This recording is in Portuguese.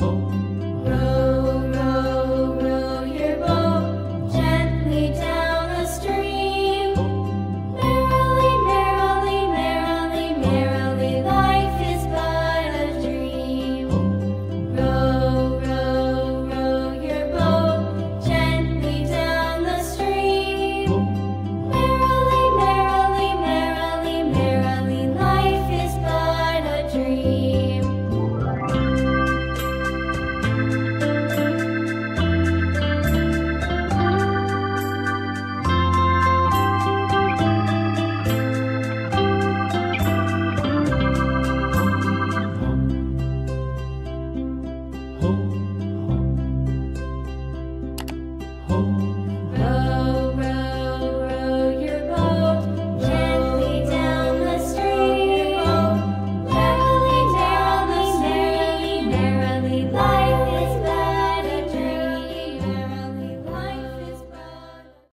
bom. Ho,